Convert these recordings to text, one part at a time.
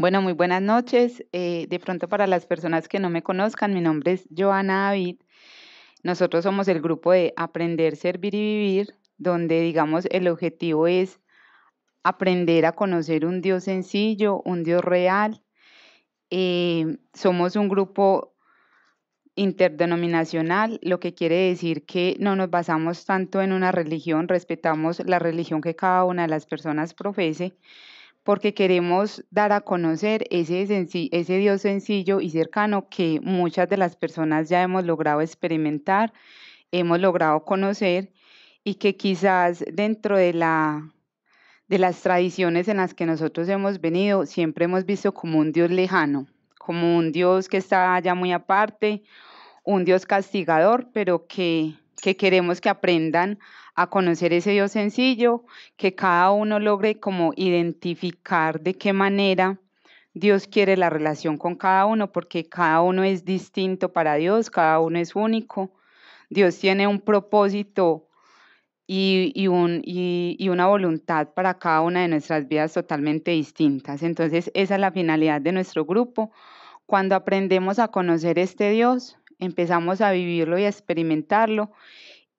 Bueno, muy buenas noches. Eh, de pronto para las personas que no me conozcan, mi nombre es Joana David. Nosotros somos el grupo de Aprender, Servir y Vivir, donde digamos el objetivo es aprender a conocer un Dios sencillo, un Dios real. Eh, somos un grupo interdenominacional, lo que quiere decir que no nos basamos tanto en una religión, respetamos la religión que cada una de las personas profese, porque queremos dar a conocer ese, Dios sencillo y cercano que muchas de las personas ya hemos logrado experimentar, hemos logrado conocer y que quizás dentro de, la, de las tradiciones en las que nosotros hemos venido siempre hemos visto como un Dios lejano, como un Dios que está allá muy aparte, un Dios castigador, pero que, que queremos que aprendan a conocer ese Dios sencillo, que cada uno logre como identificar de qué manera Dios quiere la relación con cada uno, porque cada uno es distinto para Dios, cada uno es único. Dios tiene un propósito y, y, un, y, una voluntad para cada una de nuestras vidas totalmente distintas. Entonces, esa es la finalidad de nuestro grupo. Cuando aprendemos a conocer este Dios, empezamos a vivirlo y a experimentarlo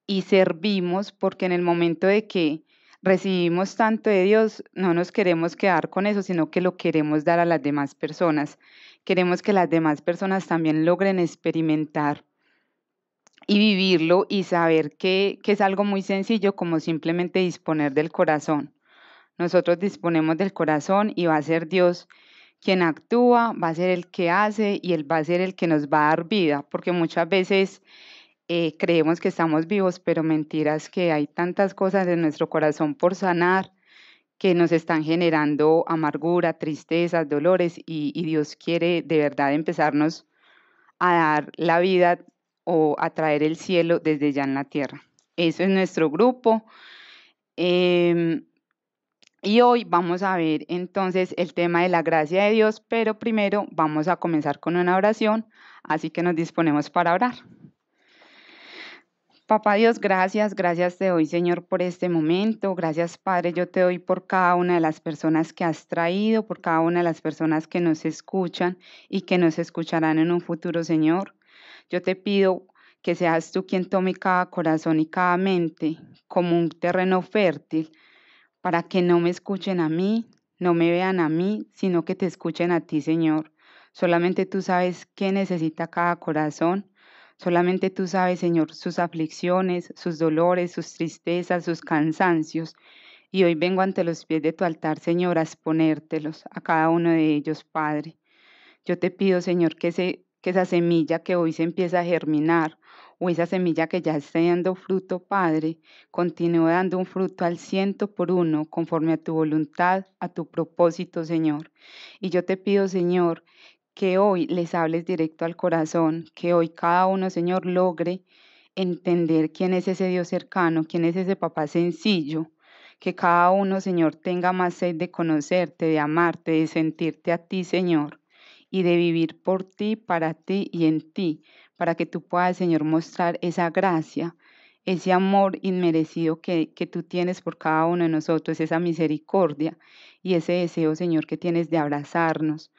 y servimos porque en el momento de que recibimos tanto de Dios, no nos queremos quedar con eso, sino que lo queremos dar a las demás personas. Queremos que las demás personas también logren experimentar y vivirlo y saber que, que es algo muy sencillo como simplemente disponer del corazón. Nosotros disponemos del corazón y va a ser Dios quien actúa, va a ser el que hace y Él va a ser el que nos va a dar vida, porque muchas veces eh, creemos que estamos vivos, pero mentiras que hay tantas cosas en nuestro corazón por sanar que nos están generando amargura, tristezas, dolores y, Dios quiere de verdad empezarnos a dar la vida o a traer el cielo desde ya en la tierra. Eso es nuestro grupo. Em, y hoy vamos a ver entonces el tema de la gracia de Dios, pero primero vamos a comenzar con una oración, así que nos disponemos para orar. Papá Dios, gracias, gracias te doy Señor por este momento, gracias Padre, yo te doy por cada una de las personas que has traído, por cada una de las personas que nos escuchan y que nos escucharán en un futuro Señor. Yo te pido que seas tú quien tome cada corazón y cada mente como un terreno fértil para que no me escuchen a mí, no me vean a mí, sino que te escuchen a ti Señor. Solamente tú sabes qué necesita cada corazón Solamente tú sabes, Señor, sus aflicciones, sus dolores, sus tristezas, sus cansancios. Y hoy vengo ante los pies de tu altar, Señor, a exponértelos a cada uno de ellos, Padre. Yo te pido, Señor, que, esa semilla que hoy se empieza a germinar o esa semilla que ya está dando fruto, Padre, continúe dando un fruto al ciento por uno, conforme a tu voluntad, a tu propósito, Señor. Y yo te pido, Señor, que hoy les hables directo al corazón, que hoy cada uno, Señor, logre entender quién es ese Dios cercano, quién es ese papá sencillo, que cada uno, Señor, tenga más sed de conocerte, de amarte, de sentirte a ti, Señor, y de vivir por ti, para ti y en ti, para que tú puedas, Señor, mostrar esa gracia, ese amor inmerecido que, que tú tienes por cada uno de nosotros, esa misericordia y ese deseo, Señor, que tienes de abrazarnos,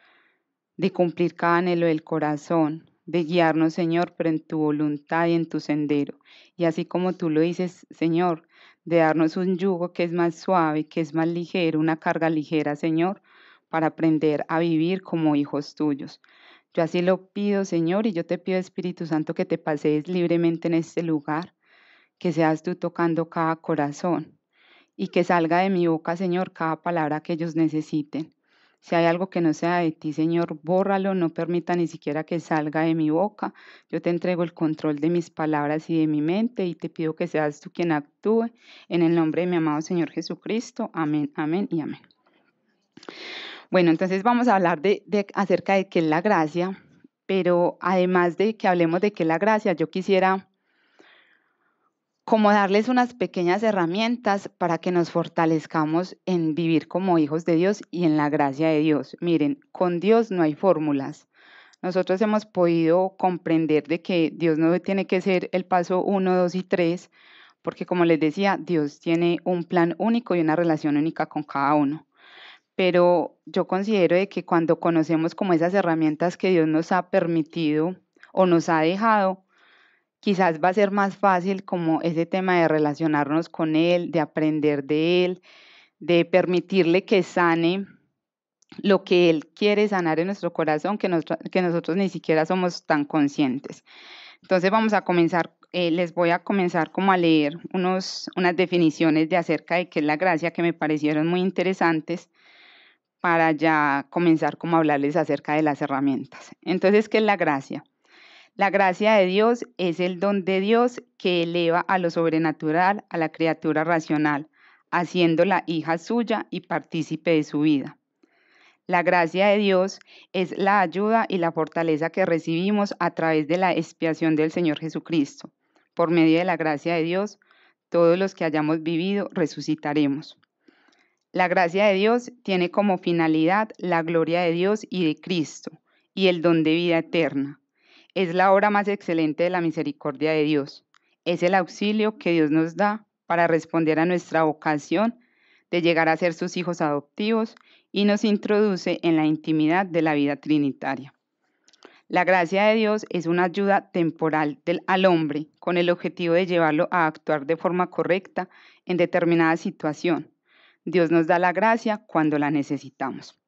de cumplir cada anhelo del corazón, de guiarnos, Señor, pero en tu voluntad y en tu sendero. Y así como tú lo dices, Señor, de darnos un yugo que es más suave, que es más ligero, una carga ligera, Señor, para aprender a vivir como hijos tuyos. Yo así lo pido, Señor, y yo te pido, Espíritu Santo, que te pasees libremente en este lugar, que seas tú tocando cada corazón y que salga de mi boca, Señor, cada palabra que ellos necesiten. Si hay algo que no sea de ti, Señor, bórralo, no permita ni siquiera que salga de mi boca. Yo te entrego el control de mis palabras y de mi mente y te pido que seas tú quien actúe. En el nombre de mi amado Señor Jesucristo. Amén, amén y amén. Bueno, entonces vamos a hablar de, acerca de qué es la gracia, pero además de que hablemos de qué es la gracia, yo quisiera como darles unas pequeñas herramientas para que nos fortalezcamos en vivir como hijos de Dios y en la gracia de Dios. Miren, con Dios no hay fórmulas. Nosotros hemos podido comprender de que Dios no tiene que ser el paso uno, dos y tres, porque como les decía, Dios tiene un plan único y una relación única con cada uno. pero yo considero de que cuando conocemos como esas herramientas que Dios nos ha permitido o nos ha dejado, quizás va a ser más fácil como ese tema de relacionarnos con Él, de aprender de Él, de permitirle que sane lo que Él quiere sanar en nuestro corazón, que, nosotros ni siquiera somos tan conscientes. Entonces vamos a comenzar, eh, les voy a comenzar como a leer unos, unas definiciones de acerca de qué es la gracia que me parecieron muy interesantes para ya comenzar como a hablarles acerca de las herramientas. Entonces, ¿qué es la gracia? La gracia de Dios es el don de Dios que eleva a lo sobrenatural a la criatura racional, haciéndola hija suya y partícipe de su vida. La gracia de Dios es la ayuda y la fortaleza que recibimos a través de la expiación del Señor Jesucristo. Por medio de la gracia de Dios, todos los que hayamos vivido resucitaremos. La gracia de Dios tiene como finalidad la gloria de Dios y de Cristo y el don de vida eterna. Es la obra más excelente de la misericordia de Dios. Es el auxilio que Dios nos da para responder a nuestra vocación de llegar a ser sus hijos adoptivos y nos introduce en la intimidad de la vida trinitaria. La gracia de Dios es una ayuda temporal del, al hombre con el objetivo de llevarlo a actuar de forma correcta en determinada situación. Dios nos da la gracia cuando la necesitamos.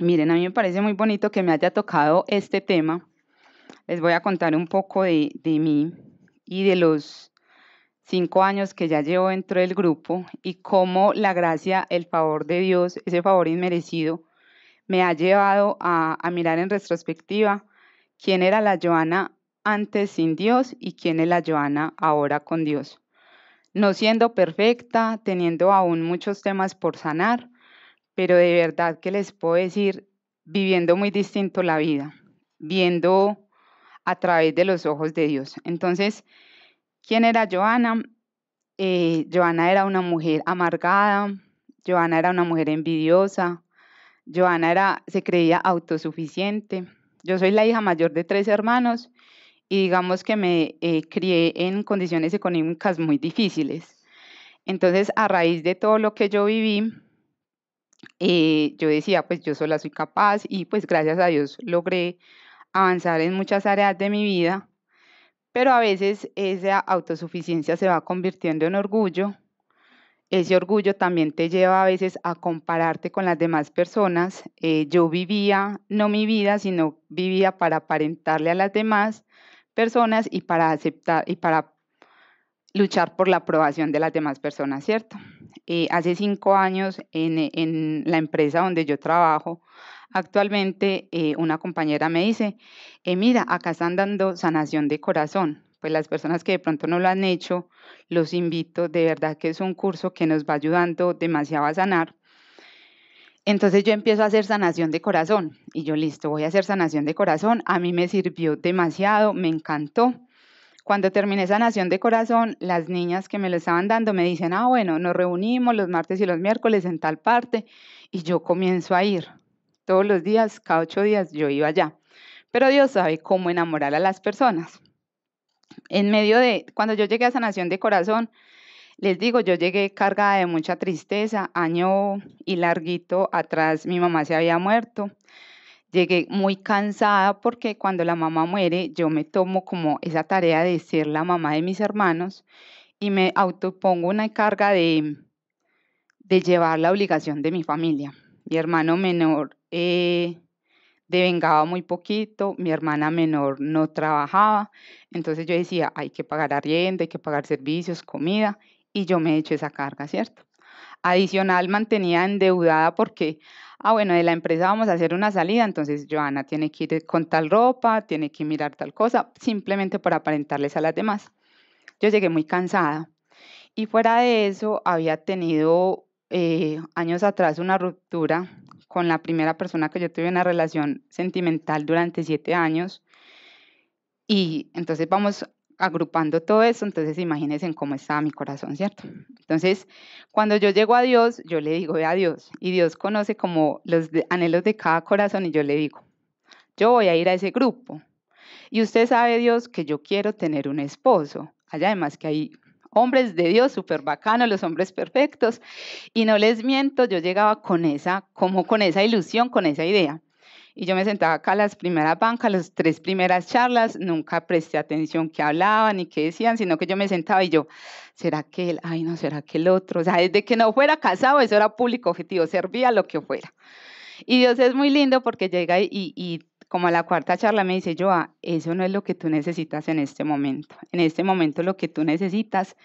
Miren, a mí me parece muy bonito que me haya tocado este tema. Les voy a contar un poco de, de mí y de los cinco años que ya llevo dentro del grupo y cómo la gracia, el favor de Dios, ese favor inmerecido, me ha llevado a, mirar en retrospectiva quién era la Joana antes sin Dios y quién es la Joana ahora con Dios. No siendo perfecta, teniendo aún muchos temas por sanar, pero de verdad que les puedo decir, viviendo muy distinto la vida, viendo a través de los ojos de Dios. Entonces, ¿Quién era Joana? Eh, Joana era una mujer amargada, Joana era una mujer envidiosa, Joana era, se creía autosuficiente. Yo soy la hija mayor de tres hermanos y digamos que me eh, crié en condiciones económicas muy difíciles. Entonces, a raíz de todo lo que yo viví, eh, yo decía, pues yo sola soy capaz y pues gracias a Dios logré avanzar en muchas áreas de mi vida pero a veces esa autosuficiencia se va convirtiendo en orgullo. Ese orgullo también te lleva a veces a compararte con las demás personas. Eh, yo vivía no mi vida, sino vivía para aparentarle a las demás personas y para aceptar y para luchar por la aprobación de las demás personas, ¿cierto? Eh, hace cinco años en, en la empresa donde yo trabajo, Actualmente eh, una compañera me dice, eh, mira, acá están dando sanación de corazón. Pues las personas que de pronto no lo han hecho, los invito, de verdad que es un curso que nos va ayudando demasiado a sanar. Entonces yo empiezo a hacer sanación de corazón y yo listo, voy a hacer sanación de corazón. A mí me sirvió demasiado, me encantó. Cuando terminé sanación de corazón, las niñas que me lo estaban dando me dicen, ah, bueno, nos reunimos los martes y los miércoles en tal parte y yo comienzo a ir todos los días, cada ocho días yo iba allá. Pero Dios sabe cómo enamorar a las personas. En medio de, cuando yo llegué a sanación de corazón, les digo, yo llegué cargada de mucha tristeza, año y larguito atrás mi mamá se había muerto. Llegué muy cansada porque cuando la mamá muere yo me tomo como esa tarea de ser la mamá de mis hermanos y me autopongo una carga de, de llevar la obligación de mi familia. Mi hermano menor eh, devengaba muy poquito, mi hermana menor no trabajaba, entonces yo decía, hay que pagar arriendo, hay que pagar servicios, comida, y yo me he hecho esa carga, ¿cierto? Adicional, mantenía endeudada porque, ah, bueno, de la empresa vamos a hacer una salida, entonces Joana tiene que ir con tal ropa, tiene que mirar tal cosa, simplemente para aparentarles a las demás. Yo llegué muy cansada. Y fuera de eso, había tenido eh, años atrás una ruptura con la primera persona que yo tuve una relación sentimental durante siete años. Y entonces vamos agrupando todo eso, entonces imagínense en cómo estaba mi corazón, ¿cierto? Entonces, cuando yo llego a Dios, yo le digo, a Dios, y Dios conoce como los anhelos de cada corazón, y yo le digo, yo voy a ir a ese grupo. Y usted sabe, Dios, que yo quiero tener un esposo. Hay además que hay hombres de Dios, súper bacanos, los hombres perfectos. Y no les miento, yo llegaba con esa, como con esa ilusión, con esa idea. Y yo me sentaba acá a las primeras bancas, las tres primeras charlas, nunca presté atención qué hablaban ni qué decían, sino que yo me sentaba y yo, ¿será que él? Ay, no, ¿será que el otro? O sea, desde que no fuera casado, eso era público objetivo, servía lo que fuera. Y Dios es muy lindo porque llega y, y como a la cuarta charla me dice, Joa, eso no es lo que tú necesitas en este momento. En este momento lo que tú necesitas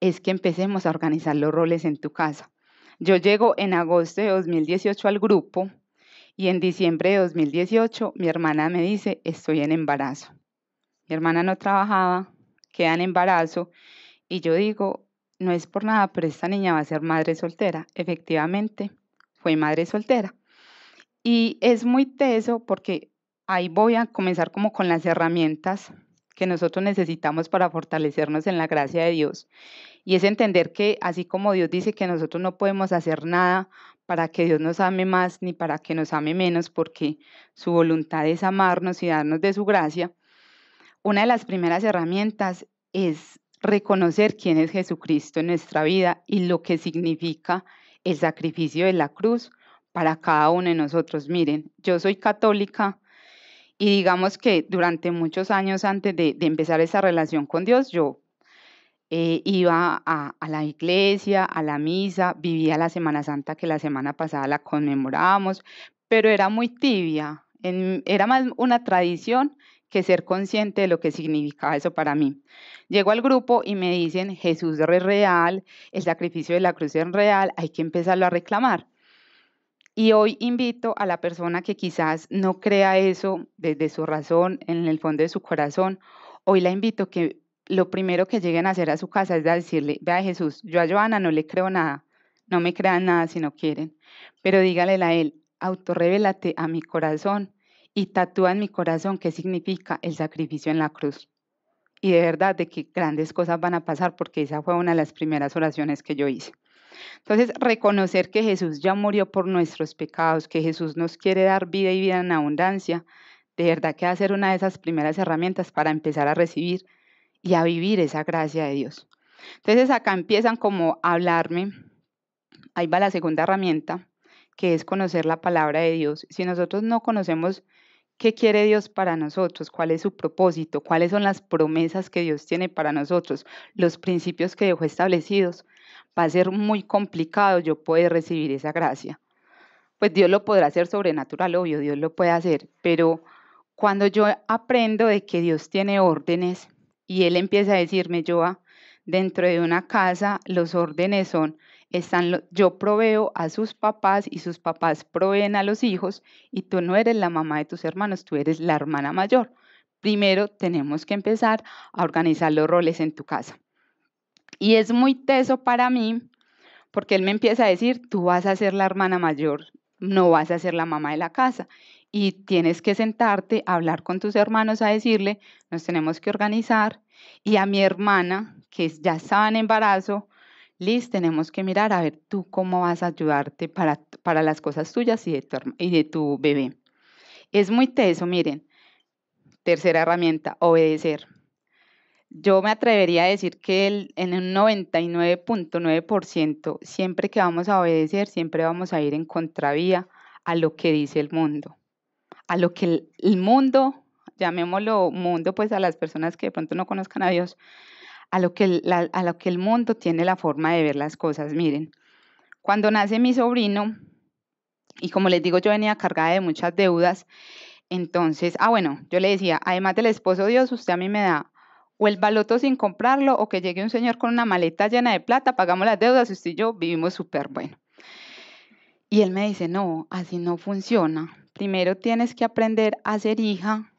es que empecemos a organizar los roles en tu casa. Yo llego en agosto de 2018 al grupo y en diciembre de 2018 mi hermana me dice, estoy en embarazo. Mi hermana no trabajaba, queda en embarazo y yo digo, no es por nada, pero esta niña va a ser madre soltera. Efectivamente, fue madre soltera. Y es muy teso porque ahí voy a comenzar como con las herramientas que nosotros necesitamos para fortalecernos en la gracia de Dios. Y es entender que así como Dios dice que nosotros no podemos hacer nada para que Dios nos ame más ni para que nos ame menos, porque su voluntad es amarnos y darnos de su gracia, una de las primeras herramientas es reconocer quién es Jesucristo en nuestra vida y lo que significa el sacrificio de la cruz para cada uno de nosotros. Miren, yo soy católica y digamos que durante muchos años antes de, empezar esa relación con Dios, yo eh, iba a, la iglesia, a la misa, vivía la Semana Santa que la semana pasada la conmemorábamos, pero era muy tibia, era más una tradición que ser consciente de lo que significaba eso para mí. Llego al grupo y me dicen, Jesús es real, el sacrificio de la cruz es real, hay que empezarlo a reclamar. Y hoy invito a la persona que quizás no crea eso desde su razón, en el fondo de su corazón, hoy la invito que lo primero que lleguen a hacer a su casa es decirle, vea Jesús, yo a Joana no le creo nada, no me crean nada si no quieren, pero dígale a él, autorrevélate a mi corazón y tatúa en mi corazón qué significa el sacrificio en la cruz. Y de verdad de que grandes cosas van a pasar porque esa fue una de las primeras oraciones que yo hice. Entonces, reconocer que Jesús ya murió por nuestros pecados, que Jesús nos quiere dar vida y vida en abundancia, de verdad que va a ser una de esas primeras herramientas para empezar a recibir y a vivir esa gracia de Dios. Entonces, acá empiezan como a hablarme, ahí va la segunda herramienta, que es conocer la palabra de Dios. Si nosotros no conocemos qué quiere Dios para nosotros, cuál es su propósito, cuáles son las promesas que Dios tiene para nosotros, los principios que dejó establecidos, va a ser muy complicado yo poder recibir esa gracia. Pues Dios lo podrá hacer sobrenatural, obvio, Dios lo puede hacer, pero cuando yo aprendo de que Dios tiene órdenes y Él empieza a decirme, yo dentro de una casa los órdenes son, están, yo proveo a sus papás y sus papás proveen a los hijos y tú no eres la mamá de tus hermanos, tú eres la hermana mayor. Primero tenemos que empezar a organizar los roles en tu casa. Y es muy teso para mí porque él me empieza a decir, tú vas a ser la hermana mayor, no vas a ser la mamá de la casa. Y tienes que sentarte, a hablar con tus hermanos, a decirle, nos tenemos que organizar. Y a mi hermana, que ya estaba en embarazo, Liz, tenemos que mirar a ver tú cómo vas a ayudarte para, para las cosas tuyas y de, tu, y de tu bebé. Es muy teso, miren. Tercera herramienta, obedecer. Yo me atrevería a decir que el, en un 99.9% siempre que vamos a obedecer, siempre vamos a ir en contravía a lo que dice el mundo. A lo que el, mundo, llamémoslo mundo, pues a las personas que de pronto no conozcan a Dios, a lo, que a lo que el mundo tiene la forma de ver las cosas. Miren, cuando nace mi sobrino, y como les digo, yo venía cargada de muchas deudas, entonces, ah, bueno, yo le decía, además del esposo Dios, usted a mí me da o el baloto sin comprarlo, o que llegue un señor con una maleta llena de plata, pagamos las deudas, usted y yo vivimos súper bueno. Y él me dice, no, así no funciona. Primero tienes que aprender a ser hija,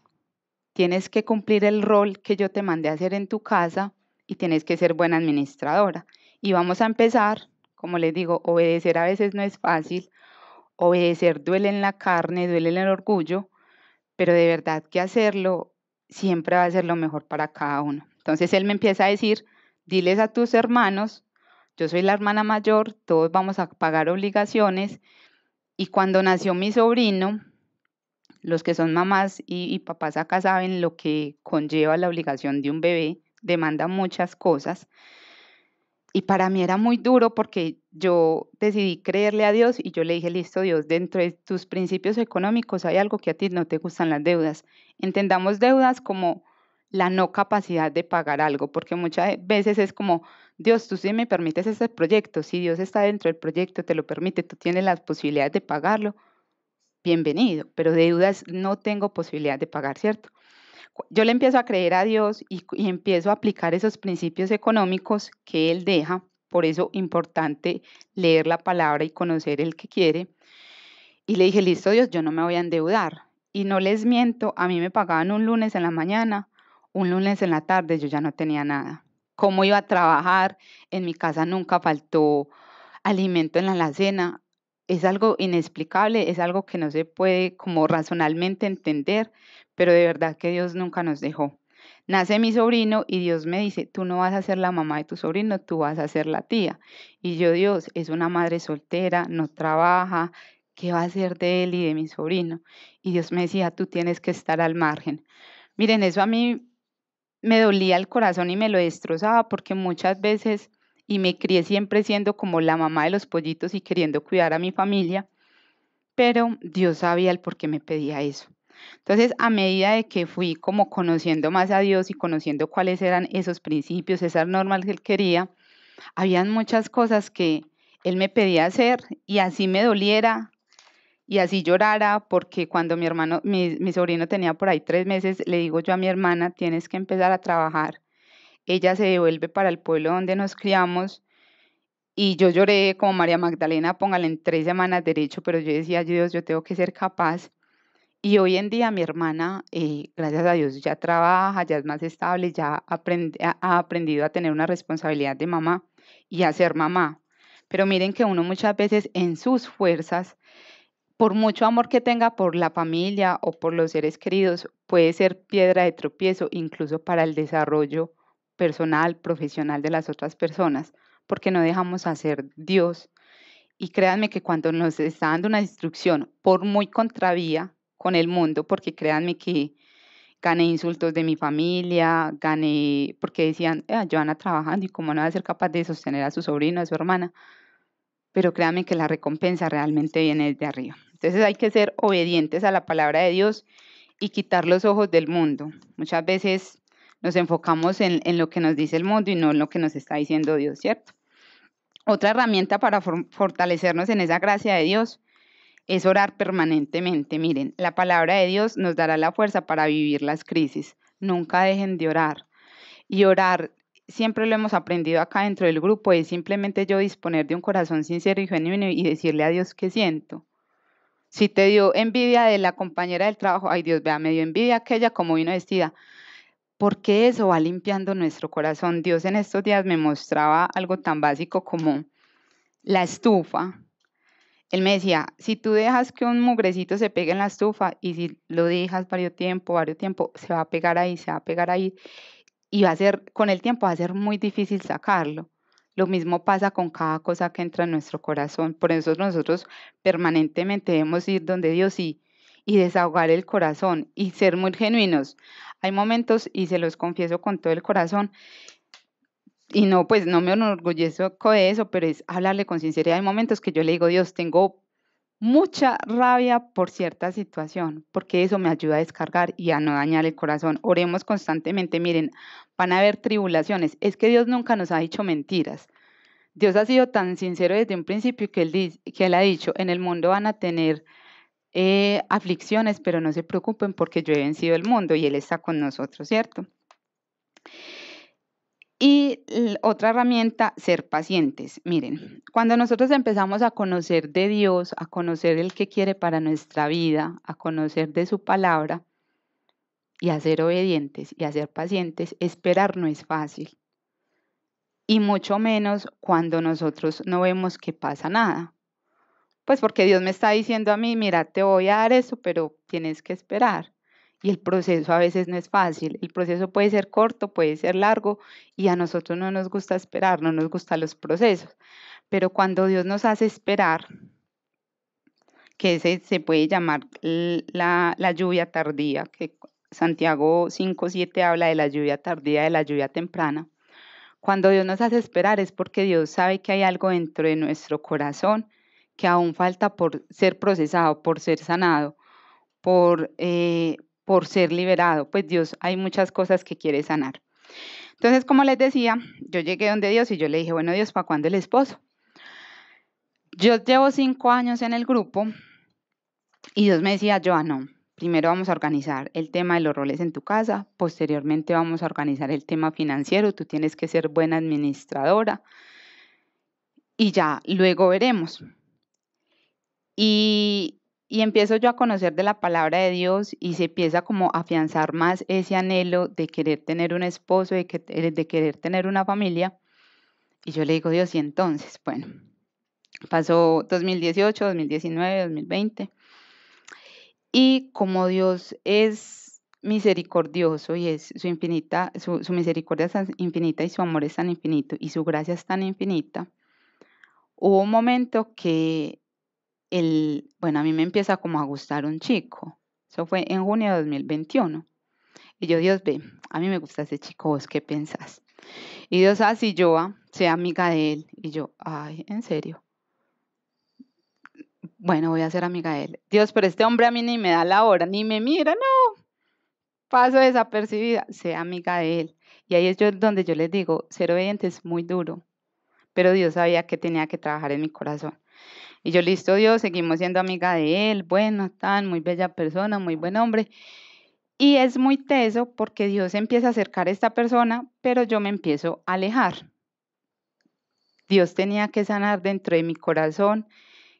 tienes que cumplir el rol que yo te mandé a hacer en tu casa y tienes que ser buena administradora. Y vamos a empezar, como les digo, obedecer a veces no es fácil, obedecer duele en la carne, duele en el orgullo, pero de verdad que hacerlo siempre va a ser lo mejor para cada uno. Entonces él me empieza a decir, diles a tus hermanos, yo soy la hermana mayor, todos vamos a pagar obligaciones. Y cuando nació mi sobrino, los que son mamás y, papás acá saben lo que conlleva la obligación de un bebé, demanda muchas cosas. Y para mí era muy duro porque yo decidí creerle a Dios y yo le dije, listo Dios, dentro de tus principios económicos hay algo que a ti no te gustan las deudas. Entendamos deudas como la no capacidad de pagar algo, porque muchas veces es como, Dios, tú sí me permites este proyecto, si Dios está dentro del proyecto, te lo permite, tú tienes las posibilidades de pagarlo, bienvenido, pero deudas no tengo posibilidad de pagar, ¿cierto? Yo le empiezo a creer a Dios y, y empiezo a aplicar esos principios económicos que Él deja, por eso importante leer la palabra y conocer el que quiere. Y le dije, listo Dios, yo no me voy a endeudar. Y no les miento, a mí me pagaban un lunes en la mañana, un lunes en la tarde, yo ya no tenía nada. ¿Cómo iba a trabajar? En mi casa nunca faltó alimento en la alacena. Es algo inexplicable, es algo que no se puede como razonalmente entender, pero de verdad que Dios nunca nos dejó. Nace mi sobrino y Dios me dice, tú no vas a ser la mamá de tu sobrino, tú vas a ser la tía. Y yo, Dios, es una madre soltera, no trabaja, ¿qué va a hacer de él y de mi sobrino? Y Dios me decía, tú tienes que estar al margen. Miren, eso a mí me dolía el corazón y me lo destrozaba porque muchas veces, y me crié siempre siendo como la mamá de los pollitos y queriendo cuidar a mi familia, pero Dios sabía el por qué me pedía eso. Entonces, a medida de que fui como conociendo más a Dios y conociendo cuáles eran esos principios, esas normas que Él quería, habían muchas cosas que Él me pedía hacer y así me doliera, y así llorara porque cuando mi hermano, mi, mi, sobrino tenía por ahí tres meses, le digo yo a mi hermana, tienes que empezar a trabajar. Ella se devuelve para el pueblo donde nos criamos y yo lloré como María Magdalena, póngale en tres semanas derecho, pero yo decía, Dios, yo tengo que ser capaz. Y hoy en día mi hermana, eh, gracias a Dios, ya trabaja, ya es más estable, ya aprende, ha aprendido a tener una responsabilidad de mamá y a ser mamá. Pero miren que uno muchas veces en sus fuerzas por mucho amor que tenga por la familia o por los seres queridos, puede ser piedra de tropiezo incluso para el desarrollo personal, profesional de las otras personas, porque no dejamos hacer Dios. Y créanme que cuando nos está dando una instrucción, por muy contravía con el mundo, porque créanme que gané insultos de mi familia, gané, porque decían, ah, Joana trabajando y cómo no va a ser capaz de sostener a su sobrino, a su hermana. Pero créanme que la recompensa realmente viene desde arriba. Entonces hay que ser obedientes a la palabra de Dios y quitar los ojos del mundo. Muchas veces nos enfocamos en, lo que nos dice el mundo y no en lo que nos está diciendo Dios, ¿cierto? Otra herramienta para fortalecernos en esa gracia de Dios es orar permanentemente. Miren, la palabra de Dios nos dará la fuerza para vivir las crisis. Nunca dejen de orar. Y orar, siempre lo hemos aprendido acá dentro del grupo, es simplemente yo disponer de un corazón sincero y genuino y decirle a Dios qué siento. Si te dio envidia de la compañera del trabajo, ay Dios, vea, me dio envidia aquella como vino vestida. Porque eso va limpiando nuestro corazón. Dios en estos días me mostraba algo tan básico como la estufa. Él me decía, si tú dejas que un mugrecito se pegue en la estufa y si lo dejas varios tiempo, varios tiempo, se va a pegar ahí, se va a pegar ahí y va a ser, con el tiempo va a ser muy difícil sacarlo. Lo mismo pasa con cada cosa que entra en nuestro corazón. Por eso nosotros permanentemente debemos ir donde Dios y, y desahogar el corazón y ser muy genuinos. Hay momentos, y se los confieso con todo el corazón, y no, pues no me enorgullezco de eso, pero es hablarle con sinceridad. Hay momentos que yo le digo, Dios, tengo mucha rabia por cierta situación, porque eso me ayuda a descargar y a no dañar el corazón. Oremos constantemente, miren, van a haber tribulaciones. Es que Dios nunca nos ha dicho mentiras. Dios ha sido tan sincero desde un principio que Él, que él ha dicho, en el mundo van a tener eh, aflicciones, pero no se preocupen porque yo he vencido el mundo y Él está con nosotros, ¿cierto? Y otra herramienta, ser pacientes. Miren, cuando nosotros empezamos a conocer de Dios, a conocer el que quiere para nuestra vida, a conocer de su palabra y a ser obedientes y a ser pacientes, esperar no es fácil. Y mucho menos cuando nosotros no vemos que pasa nada. Pues porque Dios me está diciendo a mí, mira, te voy a dar eso, pero tienes que esperar y el proceso a veces no es fácil. El proceso puede ser corto, puede ser largo y a nosotros no nos gusta esperar, no nos gustan los procesos. Pero cuando Dios nos hace esperar, que ese se puede llamar la, la lluvia tardía, que Santiago 5.7 habla de la lluvia tardía, de la lluvia temprana. Cuando Dios nos hace esperar es porque Dios sabe que hay algo dentro de nuestro corazón que aún falta por ser procesado, por ser sanado, por, eh, por ser liberado. Pues Dios hay muchas cosas que quiere sanar. Entonces, como les decía, yo llegué donde Dios y yo le dije, bueno, Dios, ¿para cuándo el esposo? Yo llevo cinco años en el grupo y Dios me decía, Joa, no, primero vamos a organizar el tema de los roles en tu casa, posteriormente vamos a organizar el tema financiero, tú tienes que ser buena administradora y ya, luego veremos. Y, y empiezo yo a conocer de la palabra de Dios y se empieza como a afianzar más ese anhelo de querer tener un esposo, de, que, de querer tener una familia. Y yo le digo, Dios, y entonces, bueno, pasó 2018, 2019, 2020. Y como Dios es misericordioso y es su infinita, su, su misericordia es tan infinita y su amor es tan infinito y su gracia es tan infinita, hubo un momento que bueno, a mí me empieza como a gustar un chico. Eso fue en junio de 2021. Y yo, Dios ve, a mí me gusta ese chico, ¿vos qué pensás? Y Dios, así yo ah, sea amiga de él. Y yo, ay, ¿en serio? Bueno, voy a ser amiga de él. Dios, pero este hombre a mí ni me da la hora, ni me mira, no. Paso desapercibida, sea amiga de él. Y ahí es yo, donde yo les digo, ser obediente es muy duro. Pero Dios sabía que tenía que trabajar en mi corazón. Y yo, listo, Dios, seguimos siendo amiga de él, bueno, tan, muy bella persona, muy buen hombre. Y es muy teso porque Dios empieza a acercar a esta persona, pero yo me empiezo a alejar. Dios tenía que sanar dentro de mi corazón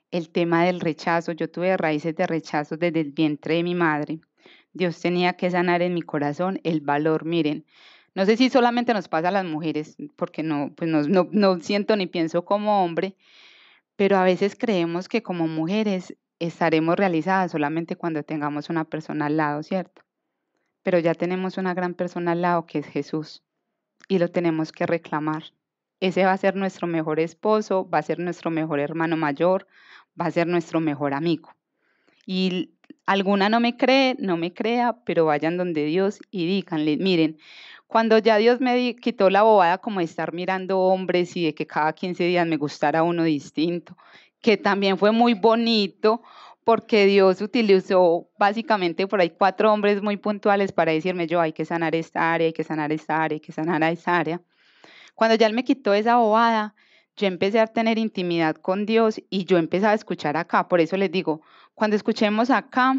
el tema del rechazo. Yo tuve raíces de rechazo desde el vientre de mi madre. Dios tenía que sanar en mi corazón el valor. Miren, no sé si solamente nos pasa a las mujeres, porque no, pues no, no, no siento ni pienso como hombre, pero a veces creemos que como mujeres estaremos realizadas solamente cuando tengamos una persona al lado, ¿cierto? Pero ya tenemos una gran persona al lado que es Jesús y lo tenemos que reclamar. Ese va a ser nuestro mejor esposo, va a ser nuestro mejor hermano mayor, va a ser nuestro mejor amigo. Y alguna no me cree, no me crea, pero vayan donde Dios y díganle, miren, cuando ya Dios me quitó la bobada como de estar mirando hombres y de que cada 15 días me gustara uno distinto, que también fue muy bonito porque Dios utilizó básicamente por ahí cuatro hombres muy puntuales para decirme yo hay que sanar esta área, hay que sanar esta área, hay que sanar a esa área. Cuando ya Él me quitó esa bobada, yo empecé a tener intimidad con Dios y yo empecé a escuchar acá. Por eso les digo, cuando escuchemos acá,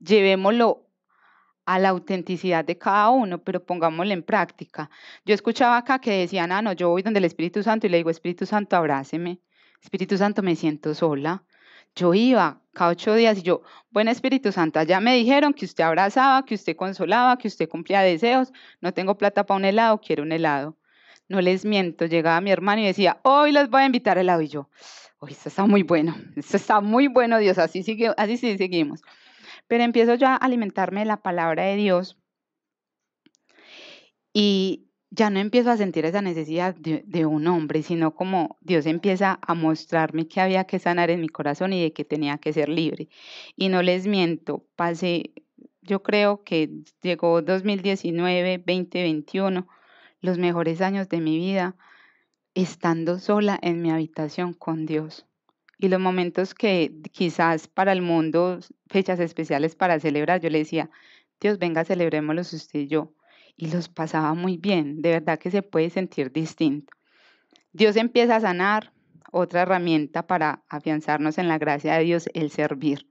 llevémoslo a la autenticidad de cada uno, pero pongámoslo en práctica. Yo escuchaba acá que decían, ah, no, yo voy donde el Espíritu Santo y le digo, Espíritu Santo, abráceme. Espíritu Santo, me siento sola. Yo iba cada ocho días y yo, buen Espíritu Santo, ya me dijeron que usted abrazaba, que usted consolaba, que usted cumplía deseos, no tengo plata para un helado, quiero un helado. No les miento, llegaba mi hermano y decía, hoy les voy a invitar helado. Y yo, hoy esto está muy bueno, esto está muy bueno, Dios, así, sigue, así sí seguimos. Pero empiezo yo a alimentarme de la palabra de Dios y ya no empiezo a sentir esa necesidad de, un hombre, sino como Dios empieza a mostrarme que había que sanar en mi corazón y de que tenía que ser libre. Y no les miento, pasé, yo creo que llegó 2019, 2021, los mejores años de mi vida, estando sola en mi habitación con Dios y los momentos que quizás para el mundo, fechas especiales para celebrar, yo le decía, Dios, venga, celebrémoslos usted y yo. Y los pasaba muy bien, de verdad que se puede sentir distinto. Dios empieza a sanar, otra herramienta para afianzarnos en la gracia de Dios, el servir.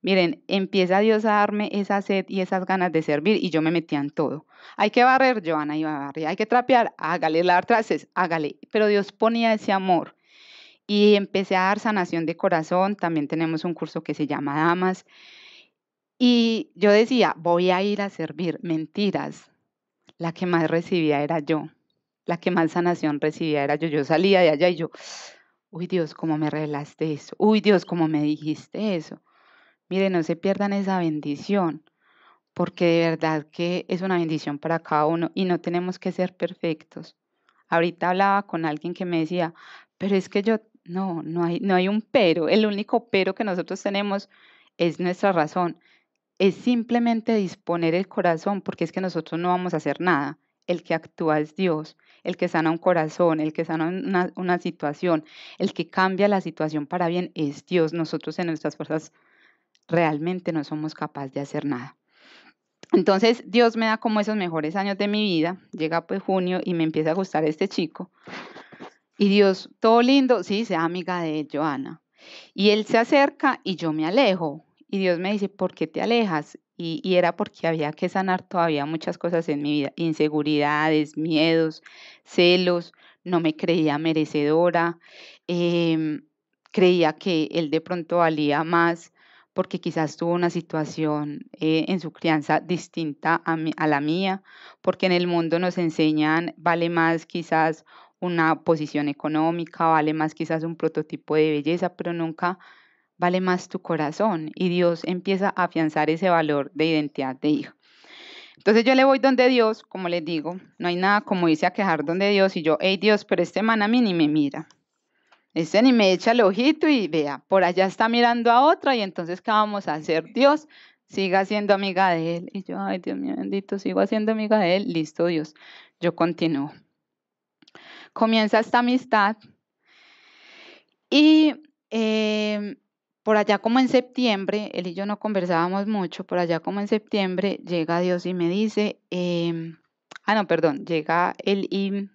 Miren, empieza Dios a darme esa sed y esas ganas de servir y yo me metía en todo. Hay que barrer, Joana iba a barrer. Hay que trapear, hágale, lavar trastes, hágale. Pero Dios ponía ese amor y empecé a dar sanación de corazón. También tenemos un curso que se llama Damas. Y yo decía, voy a ir a servir. Mentiras. La que más recibía era yo. La que más sanación recibía era yo. Yo salía de allá y yo, uy Dios, ¿cómo me revelaste eso? Uy Dios, ¿cómo me dijiste eso? Mire, no se pierdan esa bendición, porque de verdad que es una bendición para cada uno y no tenemos que ser perfectos. Ahorita hablaba con alguien que me decía, pero es que yo no, no hay, no hay un pero. El único pero que nosotros tenemos es nuestra razón. Es simplemente disponer el corazón, porque es que nosotros no vamos a hacer nada. el que actúa es Dios, el que sana un corazón, el que sana una, una situación, el que cambia la situación para bien es Dios. Nosotros en nuestras fuerzas realmente no somos capaces de hacer nada. Entonces Dios me da como esos mejores años de mi vida, llega pues junio y me empieza a gustar este chico. Y Dios, todo lindo, sí, sea amiga de Joana. Y él se acerca y yo me alejo. Y Dios me dice, ¿por qué te alejas? Y, era porque había que sanar todavía muchas cosas en mi vida, inseguridades, miedos, celos, no me creía merecedora, em, creía que él de pronto valía más porque quizás tuvo una situación eh, en su crianza distinta a la mía, porque en el mundo nos enseñan, vale más quizás una posición económica, vale más quizás un prototipo de belleza, pero nunca vale más tu corazón. Y Dios empieza a afianzar ese valor de identidad de hijo. Entonces yo le voy donde Dios, como les digo, no hay nada como irse a quejar donde Dios y yo, hey Dios, pero este man a mí ni me mira. Este ni me echa el ojito y vea, por allá está mirando a otra y entonces ¿qué vamos a hacer? Dios, siga siendo amiga de él. Y yo, ay Dios mío bendito, sigo siendo amiga de él. Listo Dios, yo continúo comienza esta amistad y em, por allá como en septiembre, él y yo no conversábamos mucho, por allá como en septiembre llega Dios y me dice, em, ah, no, perdón, llega él y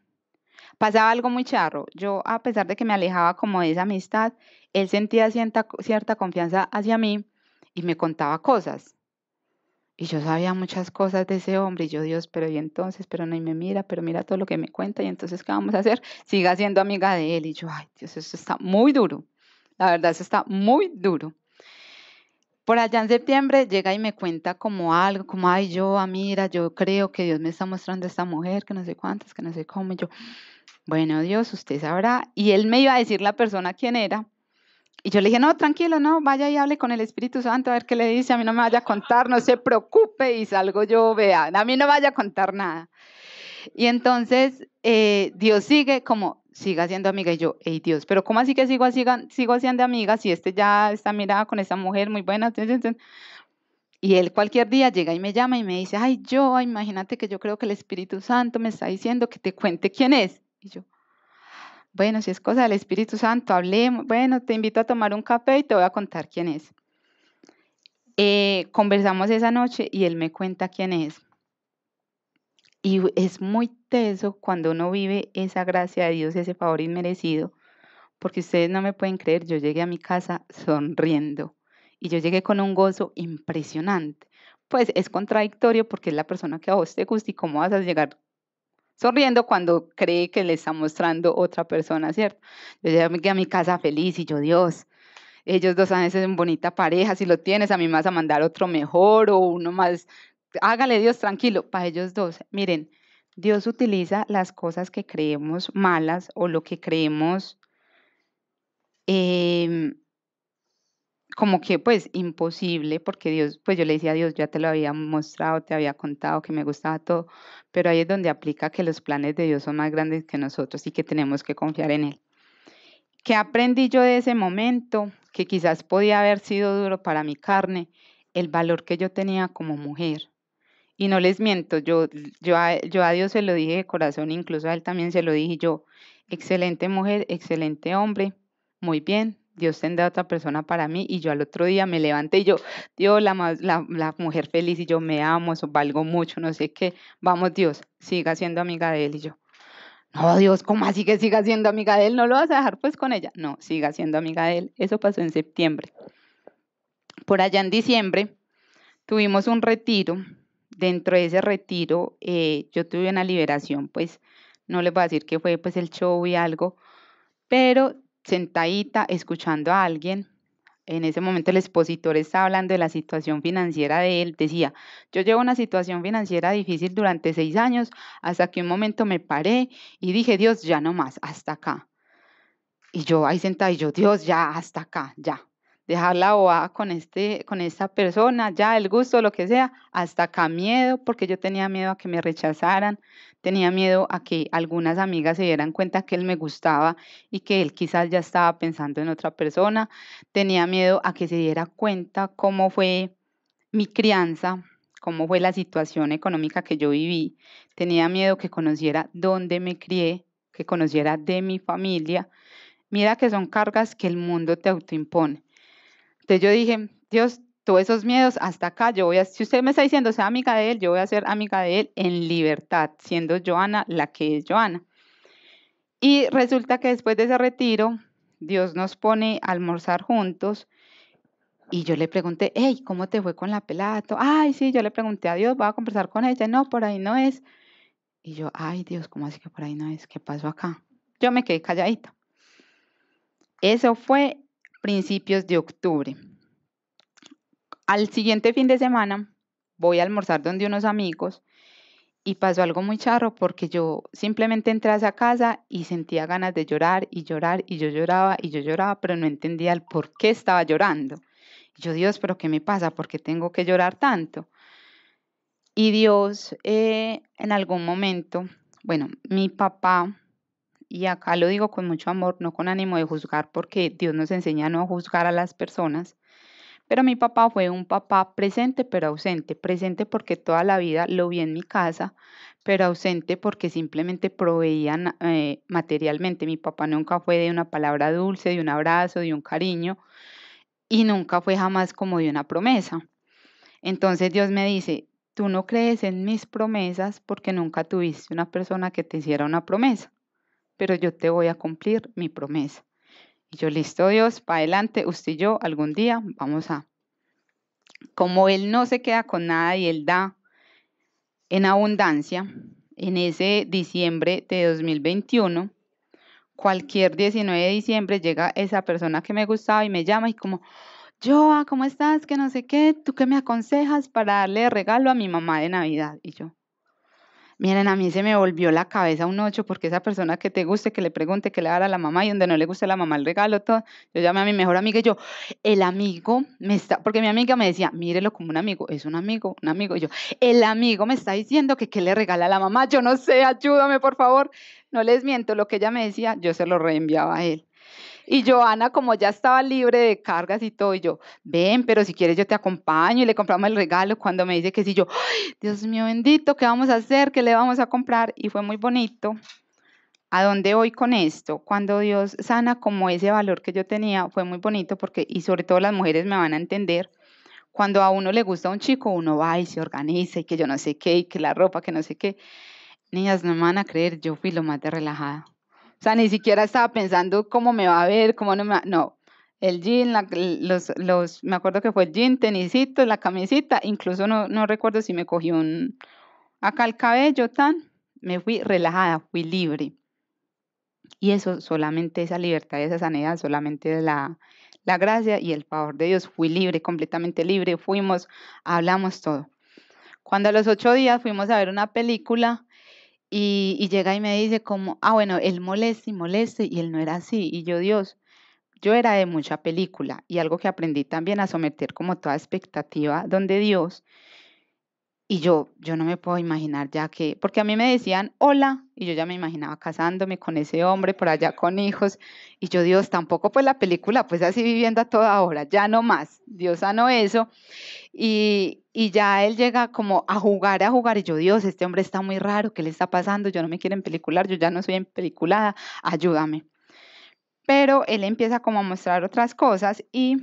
pasaba algo muy charro. Yo, a pesar de que me alejaba como de esa amistad, él sentía cierta, cierta confianza hacia mí y me contaba cosas. Y yo sabía muchas cosas de ese hombre y yo, Dios, pero y entonces, pero no y me mira, pero mira todo lo que me cuenta y entonces, ¿qué vamos a hacer? Siga siendo amiga de él. Y yo, ay, Dios, eso está muy duro. La verdad, eso está muy duro. Por allá en septiembre llega y me cuenta como algo, como, ay, yo, ah, mira, yo creo que Dios me está mostrando a esta mujer, que no sé cuántas, que no sé cómo. Y yo, bueno, Dios, usted sabrá. Y él me iba a decir la persona quién era, y yo le dije, no, tranquilo, no, vaya y hable con el Espíritu Santo a ver qué le dice, a mí no me vaya a contar, no se preocupe y salgo yo, vea, a mí no vaya a contar nada. Y entonces eh, Dios sigue como, siga siendo amiga y yo, hey Dios, pero ¿cómo así que sigo, sigo, sigo siendo amiga si este ya está mirada con esa mujer muy buena? Y él cualquier día llega y me llama y me dice, ay, yo, imagínate que yo creo que el Espíritu Santo me está diciendo que te cuente quién es. Y yo, bueno, si es cosa del Espíritu Santo, hablemos. Bueno, te invito a tomar un café y te voy a contar quién es. Eh, conversamos esa noche y él me cuenta quién es. Y es muy teso cuando uno vive esa gracia de Dios, ese favor inmerecido, porque ustedes no me pueden creer, yo llegué a mi casa sonriendo y yo llegué con un gozo impresionante. Pues es contradictorio porque es la persona que a vos te gusta y cómo vas a llegar sonriendo cuando cree que le está mostrando otra persona, ¿cierto? Yo llegué a mi casa feliz y yo, Dios, ellos dos sido en bonita pareja, si lo tienes, a mí me vas a mandar otro mejor o uno más, hágale Dios tranquilo, para ellos dos. Miren, Dios utiliza las cosas que creemos malas o lo que creemos eh, como que pues imposible, porque Dios, pues yo le decía a Dios, ya te lo había mostrado, te había contado que me gustaba todo, pero ahí es donde aplica que los planes de Dios son más grandes que nosotros y que tenemos que confiar en Él. ¿Qué aprendí yo de ese momento? Que quizás podía haber sido duro para mi carne, el valor que yo tenía como mujer. Y no les miento, yo, yo, a, yo a Dios se lo dije de corazón, incluso a Él también se lo dije yo, excelente mujer, excelente hombre, muy bien, Dios tendrá otra persona para mí y yo al otro día me levanté y yo, Dios, la, mujer feliz y yo me amo, valgo mucho, no sé qué, vamos Dios, siga siendo amiga de él y yo. No, Dios, ¿cómo así que siga siendo amiga de él? ¿No lo vas a dejar pues con ella? No, siga siendo amiga de él. Eso pasó en septiembre. Por allá en diciembre tuvimos un retiro. Dentro de ese retiro eh, yo tuve una liberación, pues no les voy a decir que fue pues el show y algo, pero sentadita escuchando a alguien. En ese momento el expositor estaba hablando de la situación financiera de él. Decía, yo llevo una situación financiera difícil durante seis años hasta que un momento me paré y dije, Dios, ya no más, hasta acá. Y yo ahí sentada y yo, Dios, ya, hasta acá, ya dejar la OA con, este, con esta persona, ya el gusto, lo que sea, hasta acá miedo, porque yo tenía miedo a que me rechazaran, tenía miedo a que algunas amigas se dieran cuenta que él me gustaba y que él quizás ya estaba pensando en otra persona, tenía miedo a que se diera cuenta cómo fue mi crianza, cómo fue la situación económica que yo viví. Tenía miedo que conociera dónde me crié, que conociera de mi familia. Mira que son cargas que el mundo te autoimpone. Entonces yo dije, Dios, todos esos miedos hasta acá, yo voy a, si usted me está diciendo sea amiga de él, yo voy a ser amiga de él en libertad, siendo Joana la que es Joana. Y resulta que después de ese retiro, Dios nos pone a almorzar juntos y yo le pregunté, hey, ¿cómo te fue con la pelada? Ay, sí, yo le pregunté a Dios, voy a conversar con ella. No, por ahí no es. Y yo, ay, Dios, ¿cómo así que por ahí no es? ¿Qué pasó acá? Yo me quedé calladita. Eso fue principios de octubre. Al siguiente fin de semana voy a almorzar donde unos amigos y pasó algo muy charro porque yo simplemente entré a esa casa y sentía ganas de llorar y llorar y yo lloraba y yo lloraba, pero no entendía el por qué estaba llorando. Yo, Dios, pero ¿qué me pasa? ¿Por qué tengo que llorar tanto? Y Dios eh, en algún momento, bueno, mi papá, y acá lo digo con mucho amor, no con ánimo de juzgar, porque Dios nos enseña a no juzgar a las personas, pero mi papá fue un papá presente pero ausente, presente porque toda la vida lo vi en mi casa, pero ausente porque simplemente proveían eh, materialmente. Mi papá nunca fue de una palabra dulce, de un abrazo, de un cariño, y nunca fue jamás como de una promesa. Entonces Dios me dice, tú no crees en mis promesas porque nunca tuviste una persona que te hiciera una promesa, pero yo te voy a cumplir mi promesa. Y yo, listo Dios, para adelante, usted y yo algún día vamos a... Como Él no se queda con nada y Él da en abundancia, en ese diciembre de 2021, cualquier 19 de diciembre llega esa persona que me gustaba y me llama y como, Joa, ¿cómo estás? Que no sé qué, ¿tú qué me aconsejas para darle regalo a mi mamá de Navidad? Y yo, Miren, a mí se me volvió la cabeza un ocho porque esa persona que te guste, que le pregunte, que le dará a la mamá y donde no le guste la mamá el regalo, todo. Yo llamé a mi mejor amiga y yo, el amigo me está, porque mi amiga me decía, mírelo como un amigo, es un amigo, un amigo. Y yo, el amigo me está diciendo que qué le regala a la mamá, yo no sé, ayúdame por favor. No les miento, lo que ella me decía, yo se lo reenviaba a él. Y Joana, como ya estaba libre de cargas y todo, y yo, ven, pero si quieres yo te acompaño y le compramos el regalo. Cuando me dice que sí, yo, Dios mío bendito, ¿qué vamos a hacer? ¿Qué le vamos a comprar? Y fue muy bonito. ¿A dónde voy con esto? Cuando Dios sana como ese valor que yo tenía, fue muy bonito porque, y sobre todo las mujeres me van a entender, cuando a uno le gusta un chico, uno va y se organiza y que yo no sé qué, y que la ropa, que no sé qué. Niñas, no me van a creer, yo fui lo más relajada. Sea, ni siquiera estaba pensando cómo me va a ver, cómo no me va... No, el jean, los, los, me acuerdo que fue el jean, tenisito, la camisita, incluso no, no recuerdo si me cogió un, acá el cabello tan, me fui relajada, fui libre. Y eso, solamente esa libertad y esa sanidad, solamente la, la gracia y el favor de Dios, fui libre, completamente libre, fuimos, hablamos todo. Cuando a los ocho días fuimos a ver una película, y, llega y me dice como, ah, bueno, él molesta y molesta y él no era así. Y yo, Dios, yo era de mucha película y algo que aprendí también a someter como toda expectativa donde Dios. Y yo, yo no me puedo imaginar ya que, porque a mí me decían hola y yo ya me imaginaba casándome con ese hombre por allá con hijos. Y yo, Dios, tampoco pues la película, pues así viviendo a toda hora, ya no más. Dios sanó eso. Y, y ya él llega como a jugar, a jugar, y yo, Dios, este hombre está muy raro, ¿qué le está pasando? Yo no me quiero pelicular, yo ya no soy en peliculada, ayúdame. Pero él empieza como a mostrar otras cosas y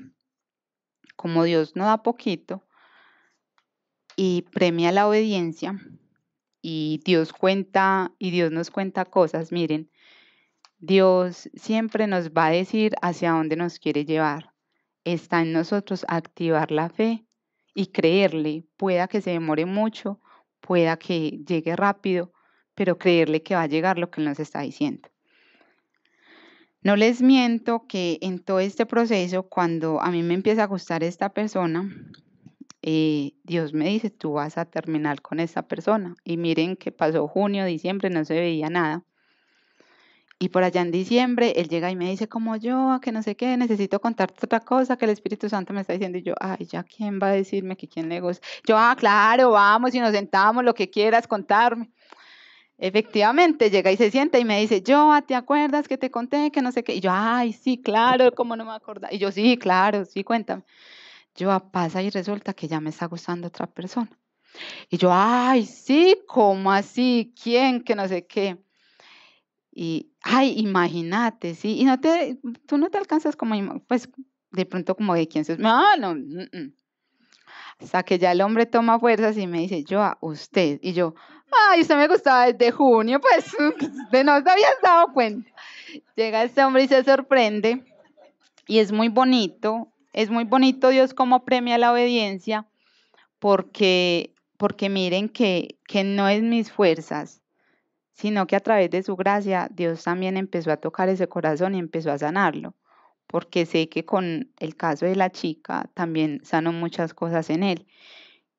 como Dios no da poquito y premia la obediencia y Dios cuenta y Dios nos cuenta cosas, miren, Dios siempre nos va a decir hacia dónde nos quiere llevar. Está en nosotros activar la fe y creerle, pueda que se demore mucho, pueda que llegue rápido, pero creerle que va a llegar lo que nos está diciendo. No les miento que en todo este proceso, cuando a mí me empieza a gustar esta persona, eh, Dios me dice, tú vas a terminar con esta persona. Y miren que pasó junio, diciembre, no se veía nada. Y por allá en diciembre, él llega y me dice, como yo, que no sé qué, necesito contarte otra cosa que el Espíritu Santo me está diciendo. Y yo, ay, ya, ¿quién va a decirme que quién le gusta? Yo, ah, claro, vamos y nos sentamos, lo que quieras contarme. Efectivamente, llega y se sienta y me dice, yo, ¿te acuerdas que te conté que no sé qué? Y yo, ay, sí, claro, ¿cómo no me acordaba? Y yo, sí, claro, sí, cuéntame. Yo, pasa y resulta que ya me está gustando otra persona. Y yo, ay, sí, ¿cómo así? ¿Quién? Que no sé qué. Y, ay, imagínate, sí. Y no te, tú no te alcanzas como, pues, de pronto como de quién sos. No, no, hasta que ya el hombre toma fuerzas y me dice, yo a usted. Y yo, ay, usted me gustaba desde junio, pues de no te habías dado cuenta. Llega este hombre y se sorprende. Y es muy bonito, es muy bonito Dios cómo premia la obediencia, porque, porque miren que, que no es mis fuerzas, sino que a través de su gracia Dios también empezó a tocar ese corazón y empezó a sanarlo porque sé que con el caso de la chica también sanó muchas cosas en él.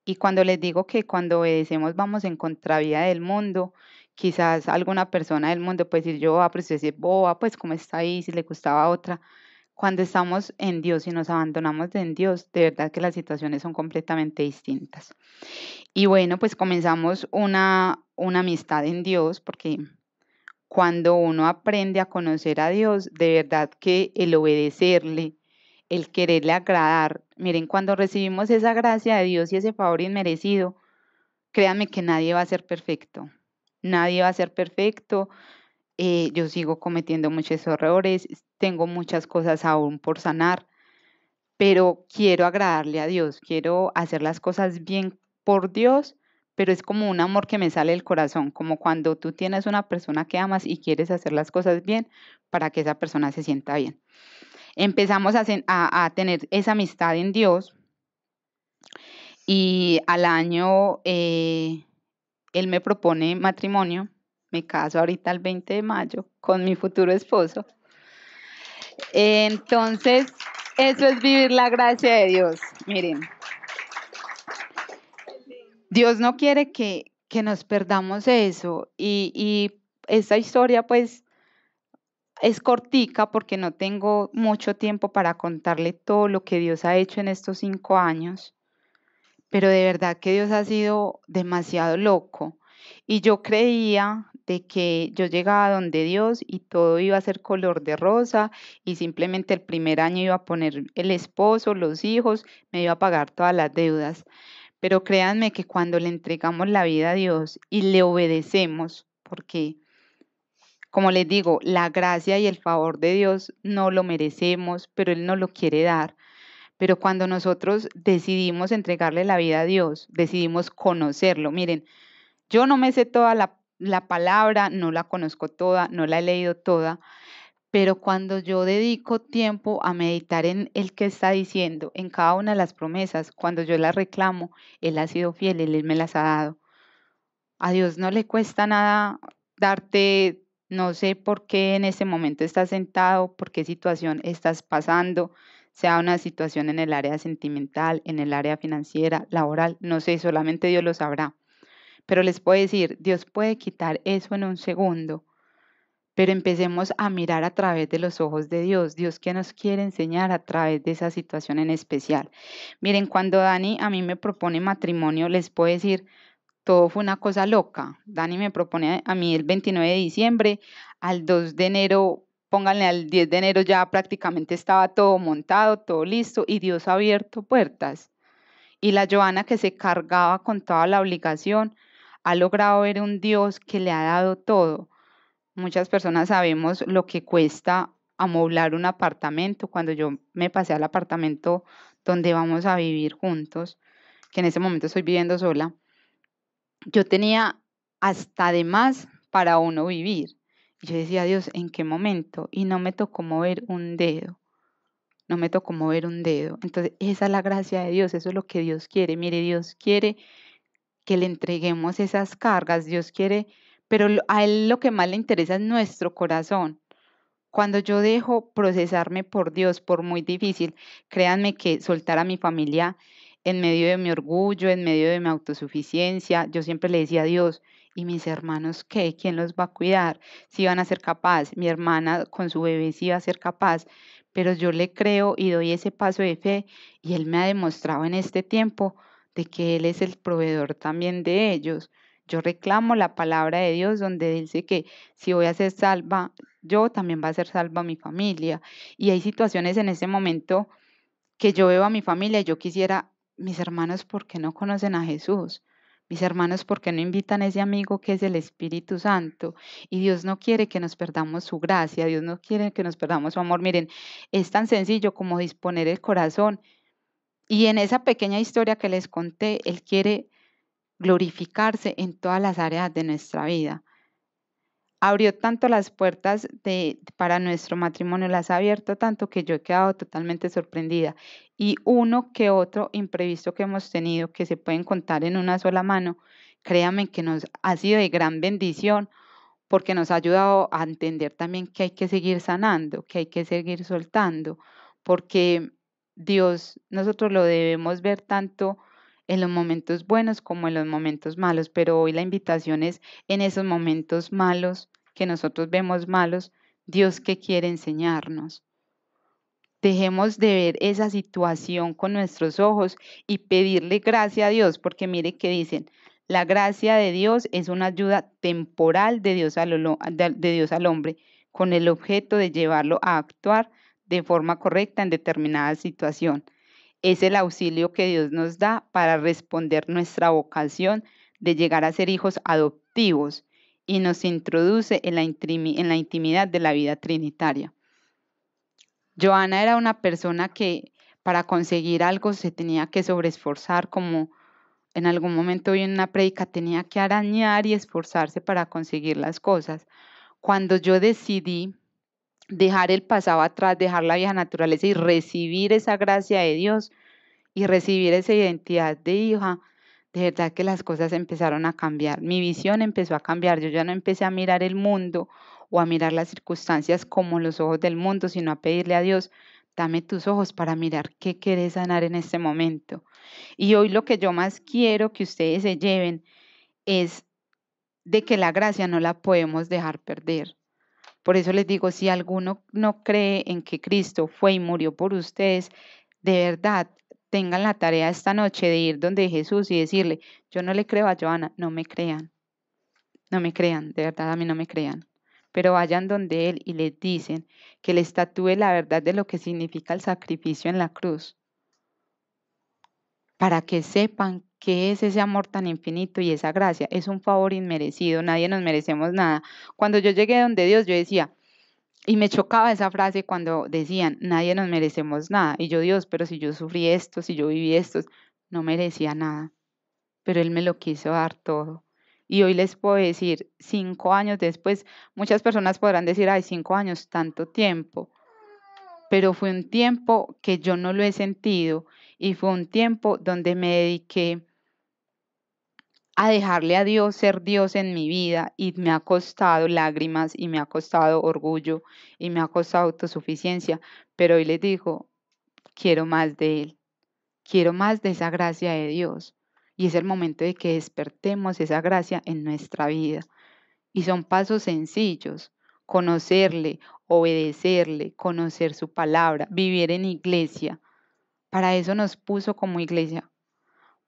Y cuando les digo que cuando obedecemos vamos en contravía del mundo, quizás alguna persona del mundo puede decir, yo, ah, pero usted es boba, pues cómo está ahí, si le gustaba otra. Cuando estamos en Dios y nos abandonamos en Dios, de verdad que las situaciones son completamente distintas. Y bueno, pues comenzamos una, una amistad en Dios, porque cuando uno aprende a conocer a Dios, de verdad que el obedecerle, el quererle agradar, miren, cuando recibimos esa gracia de Dios y ese favor inmerecido, créanme que nadie va a ser perfecto, nadie va a ser perfecto. Eh, yo sigo cometiendo muchos errores, tengo muchas cosas aún por sanar, pero quiero agradarle a Dios, quiero hacer las cosas bien por Dios pero es como un amor que me sale del corazón, como cuando tú tienes una persona que amas y quieres hacer las cosas bien para que esa persona se sienta bien. Empezamos a, tener esa amistad en Dios y al año eh, él me propone matrimonio, me caso ahorita el 20 de mayo con mi futuro esposo. Entonces, eso es vivir la gracia de Dios. Miren, Dios no quiere que, que nos perdamos eso y, y esta historia pues es cortica porque no tengo mucho tiempo para contarle todo lo que Dios ha hecho en estos cinco años, pero de verdad que Dios ha sido demasiado loco. Y yo creía de que yo llegaba donde Dios y todo iba a ser color de rosa y simplemente el primer año iba a poner el esposo, los hijos, me iba a pagar todas las deudas. Pero créanme que cuando le entregamos la vida a Dios y le obedecemos, porque, como les digo, la gracia y el favor de Dios no lo merecemos, pero Él no lo quiere dar. Pero cuando nosotros decidimos entregarle la vida a Dios, decidimos conocerlo. Miren, yo no me sé toda la, la palabra, no la conozco toda, no la he leído toda, pero cuando yo dedico tiempo a meditar en el que está diciendo, en cada una de las promesas, cuando yo las reclamo, Él ha sido fiel, Él me las ha dado. A Dios no le cuesta nada darte, no sé por qué en ese momento estás sentado, por qué situación estás pasando, sea una situación en el área sentimental, en el área financiera, laboral, no sé, solamente Dios lo sabrá. Pero les puedo decir, Dios puede quitar eso en un segundo pero empecemos a mirar a través de los ojos de Dios, Dios que nos quiere enseñar a través de esa situación en especial. Miren, cuando Dani a mí me propone matrimonio, les puedo decir, todo fue una cosa loca. Dani me propone a mí el 29 de diciembre, al 2 de enero, pónganle al 10 de enero ya prácticamente estaba todo montado, todo listo y Dios ha abierto puertas. Y la Joana que se cargaba con toda la obligación, ha logrado ver un Dios que le ha dado todo Muchas personas sabemos lo que cuesta amoblar un apartamento. Cuando yo me pasé al apartamento donde vamos a vivir juntos, que en ese momento estoy viviendo sola, yo tenía hasta de más para uno vivir. Y yo decía, Dios, ¿en qué momento? Y no me tocó mover un dedo. No me tocó mover un dedo. Entonces, esa es la gracia de Dios, eso es lo que Dios quiere. Mire, Dios quiere que le entreguemos esas cargas, Dios quiere pero a él lo que más le interesa es nuestro corazón. Cuando yo dejo procesarme por Dios, por muy difícil, créanme que soltar a mi familia en medio de mi orgullo, en medio de mi autosuficiencia, yo siempre le decía a Dios, ¿y mis hermanos qué? ¿Quién los va a cuidar? Si van a ser capaces, mi hermana con su bebé sí va a ser capaz, pero yo le creo y doy ese paso de fe y Él me ha demostrado en este tiempo de que Él es el proveedor también de ellos. Yo reclamo la palabra de Dios donde dice que si voy a ser salva, yo también va a ser salva mi familia. Y hay situaciones en ese momento que yo veo a mi familia y yo quisiera, mis hermanos, ¿por qué no conocen a Jesús? Mis hermanos, ¿por qué no invitan a ese amigo que es el Espíritu Santo? Y Dios no quiere que nos perdamos su gracia, Dios no quiere que nos perdamos su amor. Miren, es tan sencillo como disponer el corazón. Y en esa pequeña historia que les conté, Él quiere glorificarse en todas las áreas de nuestra vida. Abrió tanto las puertas de, para nuestro matrimonio, las ha abierto tanto que yo he quedado totalmente sorprendida y uno que otro imprevisto que hemos tenido, que se pueden contar en una sola mano, créanme que nos ha sido de gran bendición porque nos ha ayudado a entender también que hay que seguir sanando, que hay que seguir soltando, porque Dios nosotros lo debemos ver tanto en los momentos buenos como en los momentos malos, pero hoy la invitación es en esos momentos malos que nosotros vemos malos, Dios que quiere enseñarnos. Dejemos de ver esa situación con nuestros ojos y pedirle gracia a Dios, porque mire que dicen, la gracia de Dios es una ayuda temporal de Dios, de Dios al hombre, con el objeto de llevarlo a actuar de forma correcta en determinada situación. Es el auxilio que Dios nos da para responder nuestra vocación de llegar a ser hijos adoptivos y nos introduce en la, intimidad de la vida trinitaria. Joana era una persona que para conseguir algo se tenía que sobreesforzar, como en algún momento vi en una predica, tenía que arañar y esforzarse para conseguir las cosas. Cuando yo decidí dejar el pasado atrás, dejar la vieja naturaleza y recibir esa gracia de Dios y recibir esa identidad de hija, de verdad que las cosas empezaron a cambiar. Mi visión empezó a cambiar. Yo ya no empecé a mirar el mundo o a mirar las circunstancias como los ojos del mundo, sino a pedirle a Dios, dame tus ojos para mirar qué quieres sanar en este momento. Y hoy lo que yo más quiero que ustedes se lleven es de que la gracia no la podemos dejar perder. Por eso les digo, si alguno no cree en que Cristo fue y murió por ustedes, de verdad, tengan la tarea esta noche de ir donde Jesús y decirle, yo no le creo a Joana, no me crean, no me crean, de verdad a mí no me crean pero vayan donde Él y le dicen que le estatúe la verdad de lo que significa el sacrificio en la cruz, para que sepan qué es ese amor tan infinito y esa gracia. Es un favor inmerecido, nadie nos merecemos nada. Cuando yo llegué donde Dios, yo decía, y me chocaba esa frase cuando decían, nadie nos merecemos nada. Y yo, Dios, pero si yo sufrí esto, si yo viví esto, no merecía nada. Pero Él me lo quiso dar todo. Y hoy les puedo decir, cinco años después, muchas personas podrán decir, ay, cinco años, tanto tiempo. Pero fue un tiempo que yo no lo he sentido y fue un tiempo donde me dediqué a dejarle a Dios ser Dios en mi vida y me ha costado lágrimas y me ha costado orgullo y me ha costado autosuficiencia, pero hoy les digo, quiero más de Él, quiero más de esa gracia de Dios. Y es el momento de que despertemos esa gracia en nuestra vida. Y son pasos sencillos. Conocerle, obedecerle, conocer su palabra, vivir en iglesia. Para eso nos puso como iglesia.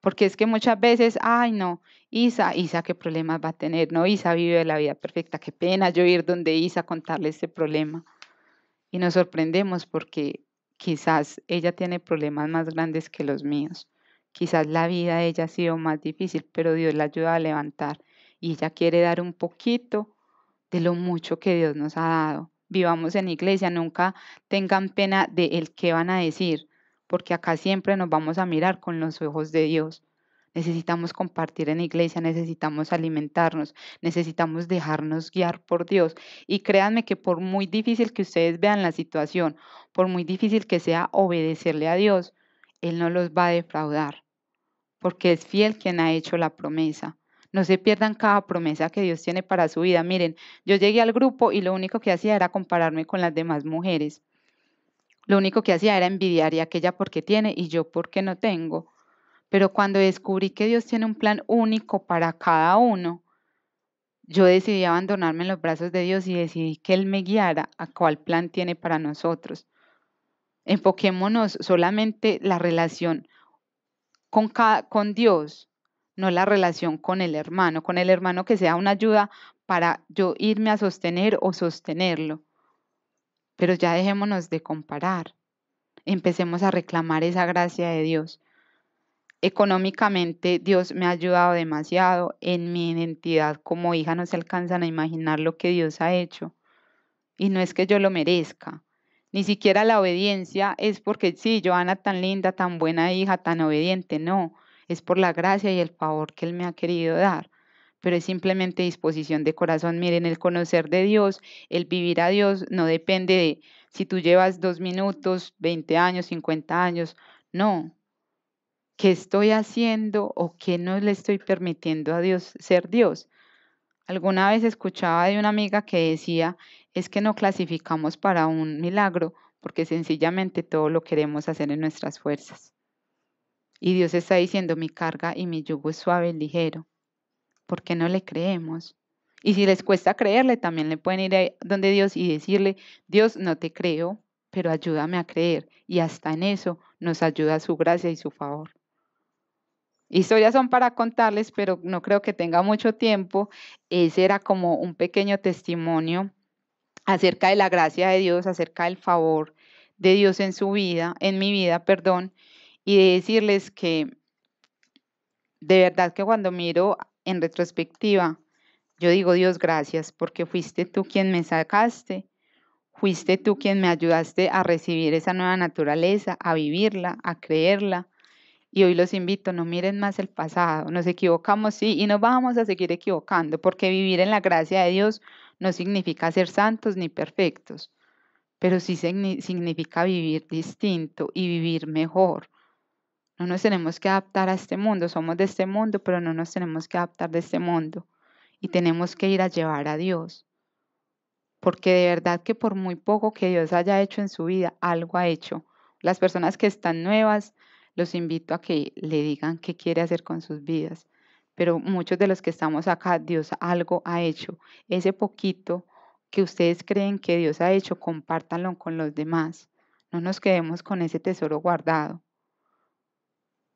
Porque es que muchas veces, ay no, Isa, Isa, ¿qué problemas va a tener? No, Isa vive la vida perfecta. Qué pena yo ir donde Isa contarle este problema. Y nos sorprendemos porque quizás ella tiene problemas más grandes que los míos. Quizás la vida de ella ha sido más difícil, pero Dios la ayuda a levantar y ella quiere dar un poquito de lo mucho que Dios nos ha dado. Vivamos en iglesia, nunca tengan pena de el que van a decir, porque acá siempre nos vamos a mirar con los ojos de Dios. Necesitamos compartir en iglesia, necesitamos alimentarnos, necesitamos dejarnos guiar por Dios. Y créanme que por muy difícil que ustedes vean la situación, por muy difícil que sea obedecerle a Dios, Él no los va a defraudar porque es fiel quien ha hecho la promesa. No se pierdan cada promesa que Dios tiene para su vida. Miren, yo llegué al grupo y lo único que hacía era compararme con las demás mujeres. Lo único que hacía era envidiar y aquella porque tiene y yo porque no tengo. Pero cuando descubrí que Dios tiene un plan único para cada uno, yo decidí abandonarme en los brazos de Dios y decidí que Él me guiara a cuál plan tiene para nosotros. Enfoquémonos solamente la relación con, con Dios, no la relación con el hermano, con el hermano que sea una ayuda para yo irme a sostener o sostenerlo. Pero ya dejémonos de comparar. Empecemos a reclamar esa gracia de Dios. Económicamente, Dios me ha ayudado demasiado. En mi identidad como hija no se alcanzan a imaginar lo que Dios ha hecho. Y no es que yo lo merezca. Ni siquiera la obediencia es porque sí, Joana tan linda, tan buena hija, tan obediente. No, es por la gracia y el favor que Él me ha querido dar. Pero es simplemente disposición de corazón. Miren, el conocer de Dios, el vivir a Dios, no depende de si tú llevas dos minutos, 20 años, 50 años. No. ¿Qué estoy haciendo o qué no le estoy permitiendo a Dios ser Dios? Alguna vez escuchaba de una amiga que decía, es que no clasificamos para un milagro porque sencillamente todo lo queremos hacer en nuestras fuerzas. Y Dios está diciendo, mi carga y mi yugo es suave y ligero. ¿Por qué no le creemos? Y si les cuesta creerle, también le pueden ir a donde Dios y decirle, Dios, no te creo, pero ayúdame a creer. Y hasta en eso nos ayuda su gracia y su favor. Historias son para contarles, pero no creo que tenga mucho tiempo. Ese era como un pequeño testimonio acerca de la gracia de Dios, acerca del favor de Dios en su vida, en mi vida, perdón, y de decirles que de verdad que cuando miro en retrospectiva, yo digo, Dios, gracias, porque fuiste tú quien me sacaste, fuiste tú quien me ayudaste a recibir esa nueva naturaleza, a vivirla, a creerla. Y hoy los invito, no miren más el pasado, nos equivocamos, sí, y nos vamos a seguir equivocando, porque vivir en la gracia de Dios no significa ser santos ni perfectos, pero sí significa vivir distinto y vivir mejor. No nos tenemos que adaptar a este mundo, somos de este mundo, pero no nos tenemos que adaptar de este mundo y tenemos que ir a llevar a Dios. Porque de verdad que por muy poco que Dios haya hecho en su vida, algo ha hecho. Las personas que están nuevas, los invito a que le digan qué quiere hacer con sus vidas. Pero muchos de los que estamos acá, Dios algo ha hecho. Ese poquito que ustedes creen que Dios ha hecho, compártanlo con los demás. No nos quedemos con ese tesoro guardado.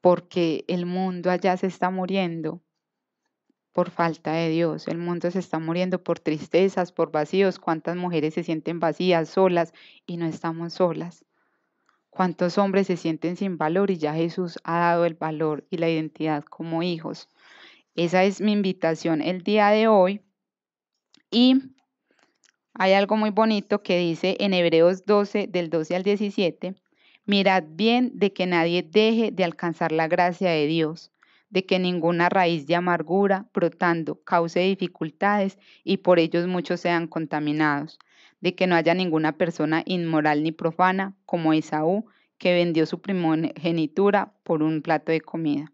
Porque el mundo allá se está muriendo por falta de Dios. El mundo se está muriendo por tristezas, por vacíos. ¿Cuántas mujeres se sienten vacías, solas y no estamos solas? ¿Cuántos hombres se sienten sin valor y ya Jesús ha dado el valor y la identidad como hijos? Esa es mi invitación el día de hoy. Y hay algo muy bonito que dice en Hebreos 12, del 12 al 17, mirad bien de que nadie deje de alcanzar la gracia de Dios de que ninguna raíz de amargura brotando cause dificultades y por ellos muchos sean contaminados, de que no haya ninguna persona inmoral ni profana como Esaú, que vendió su primogenitura por un plato de comida.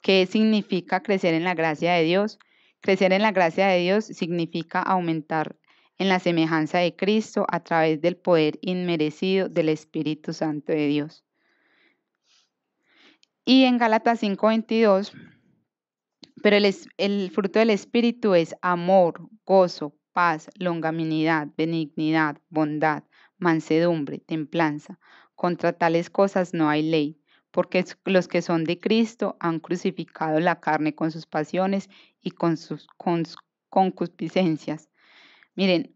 ¿Qué significa crecer en la gracia de Dios? Crecer en la gracia de Dios significa aumentar en la semejanza de Cristo a través del poder inmerecido del Espíritu Santo de Dios. Y en Gálatas 5:22, pero el, el fruto del Espíritu es amor, gozo, paz, longanimidad, benignidad, bondad, mansedumbre, templanza. Contra tales cosas no hay ley, porque los que son de Cristo han crucificado la carne con sus pasiones y con sus concupiscencias. Miren,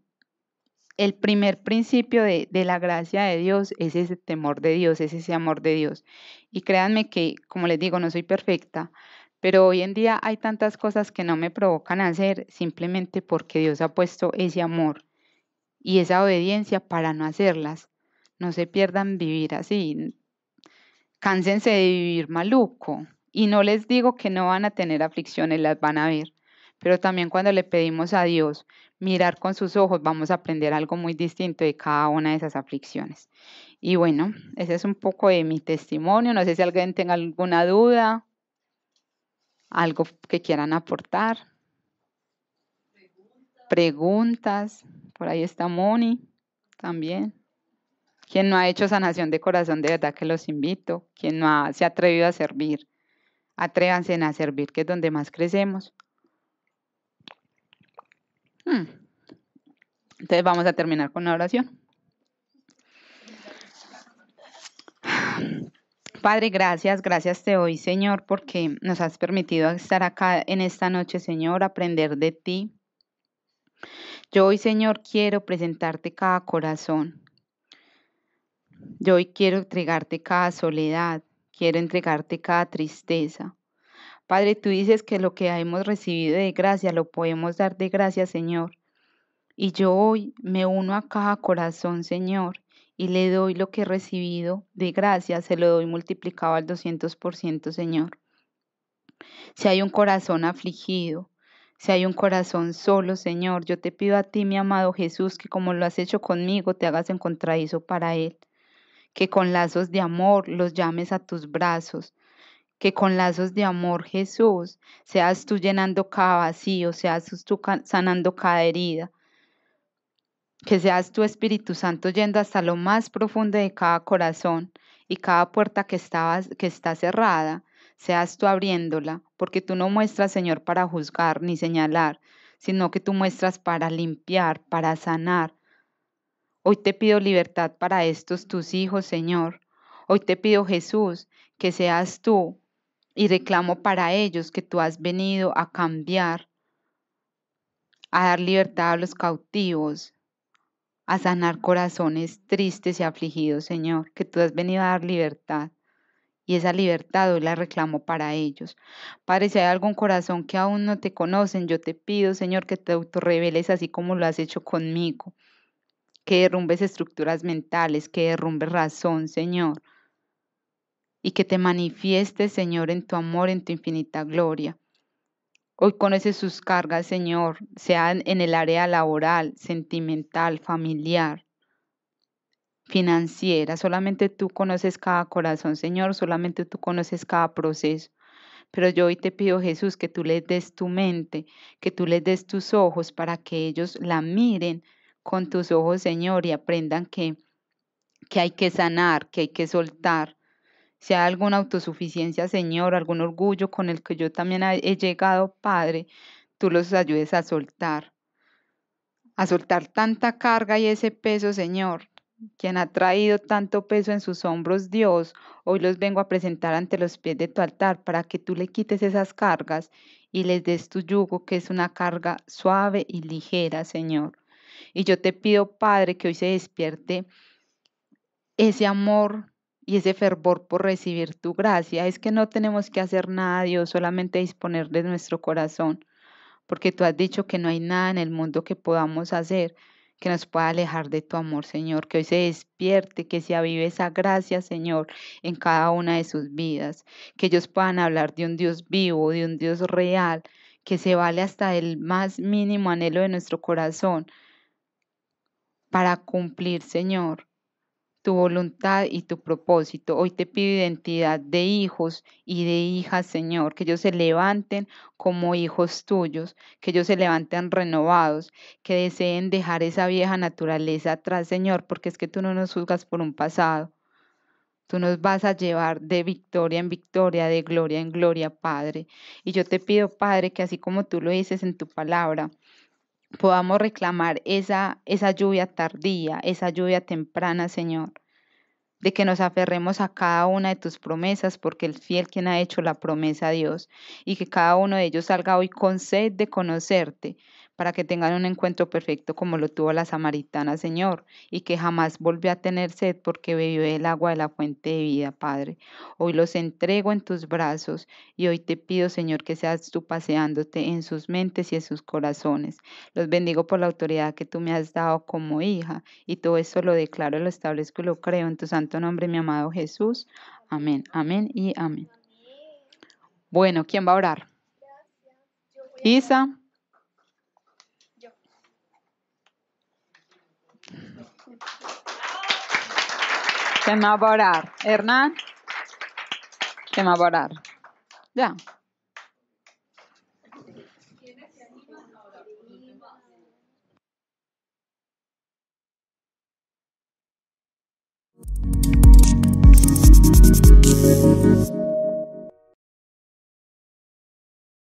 el primer principio de, la gracia de Dios es ese temor de Dios, es ese amor de Dios. Y créanme que, como les digo, no soy perfecta, pero hoy en día hay tantas cosas que no me provocan hacer simplemente porque Dios ha puesto ese amor y esa obediencia para no hacerlas. No se pierdan vivir así. Cánsense de vivir maluco. Y no les digo que no van a tener aflicciones, las van a ver. Pero también cuando le pedimos a Dios mirar con sus ojos, vamos a aprender algo muy distinto de cada una de esas aflicciones. Y bueno, ese es un poco de mi testimonio. No sé si alguien tenga alguna duda, algo que quieran aportar. Preguntas. Por ahí está Moni también. Quien no ha hecho sanación de corazón, de verdad que los invito. Quien no se ha atrevido a servir, atrévanse a servir, que es donde más crecemos. Hmm. Entonces vamos a terminar con una oración. Padre, gracias, gracias te doy, Señor, porque nos has permitido estar acá en esta noche, Señor, aprender de ti. Yo hoy, Señor, quiero presentarte cada corazón. Yo hoy quiero entregarte cada soledad. quiero entregarte cada tristeza. Padre, tú dices que lo que hemos recibido de gracia lo podemos dar de gracia, Señor. Y yo hoy me uno a cada corazón, Señor, y le doy lo que he recibido de gracia, se lo doy multiplicado al 200%, Señor. Si hay un corazón afligido, si hay un corazón solo, Señor, yo te pido a ti, mi amado Jesús, que como lo has hecho conmigo, te hagas encontradizo para él. Que con lazos de amor los llames a tus brazos. Que con lazos de amor, Jesús, seas tú llenando cada vacío, seas tú sanando cada herida. Que seas tu Espíritu Santo yendo hasta lo más profundo de cada corazón y cada puerta que, que está cerrada, seas tú abriéndola, porque tú no muestras, Señor, para juzgar ni señalar, sino que tú muestras para limpiar, para sanar. Hoy te pido libertad para estos tus hijos, Señor. Hoy te pido, Jesús, que seas tú y reclamo para ellos que tú has venido a cambiar, a dar libertad a los cautivos, a sanar corazones tristes y afligidos, Señor, que tú has venido a dar libertad y esa libertad hoy la reclamo para ellos. Padre, si hay algún corazón que aún no te conocen, yo te pido, Señor, que te autorreveles así como lo has hecho conmigo. Que derrumbes estructuras mentales, que derrumbes razón, Señor. Y que te manifiestes, Señor, en tu amor, en tu infinita gloria. Hoy conoces sus cargas, Señor, sean en el área laboral, sentimental, familiar financiera. Solamente tú conoces cada corazón, Señor, solamente tú conoces cada proceso. Pero yo hoy te pido, Jesús, que tú les des tu mente, que tú les des tus ojos para que ellos la miren con tus ojos, Señor, y aprendan que, que hay que sanar, que hay que soltar. Hay alguna autosuficiencia, Señor, algún orgullo con el que yo también he llegado, Padre, tú los ayudes a soltar, a soltar tanta carga y ese peso, Señor, quien ha traído tanto peso en sus hombros, Dios, hoy los vengo a presentar ante los pies de tu altar para que tú le quites esas cargas y les des tu yugo, que es una carga suave y ligera, Señor. Y yo te pido, Padre, que hoy se despierte ese amor y ese fervor por recibir tu gracia. Es que no tenemos que hacer nada, Dios, solamente disponer de nuestro corazón, porque tú has dicho que no hay nada en el mundo que podamos hacer que nos pueda alejar de tu amor, Señor, que hoy se despierte, que se avive esa gracia, Señor, en cada una de sus vidas, que ellos puedan hablar de un Dios vivo, de un Dios real, que se vale hasta el más mínimo anhelo de nuestro corazón para cumplir, Señor, tu voluntad y tu propósito. Hoy te pido identidad de hijos y de hijas, Señor, que ellos se levanten como hijos tuyos, que ellos se levanten renovados, que deseen dejar esa vieja naturaleza atrás, Señor, porque es que tú no nos juzgas por un pasado. Tú nos vas a llevar de victoria en victoria, de gloria en gloria, Padre. Y yo te pido, Padre, que así como tú lo dices en tu palabra, podamos reclamar esa, esa lluvia tardía, esa lluvia temprana, Señor, de que nos aferremos a cada una de tus promesas, porque el fiel quien ha hecho la promesa a Dios, y que cada uno de ellos salga hoy con sed de conocerte, para que tengan un encuentro perfecto como lo tuvo la samaritana, Señor, y que jamás volvió a tener sed porque bebió el agua de la fuente de vida, Padre. Hoy los entrego en tus brazos y hoy te pido, Señor, que seas tú paseándote en sus mentes y en sus corazones. Los bendigo por la autoridad que tú me has dado como hija y todo eso lo declaro, lo establezco y lo creo en tu santo nombre, mi amado Jesús. Amén, amén y amén. Bueno, ¿quién va a orar? Isa. ¿Quién va a? ¿Hernán? ¿Quién va a? Ya.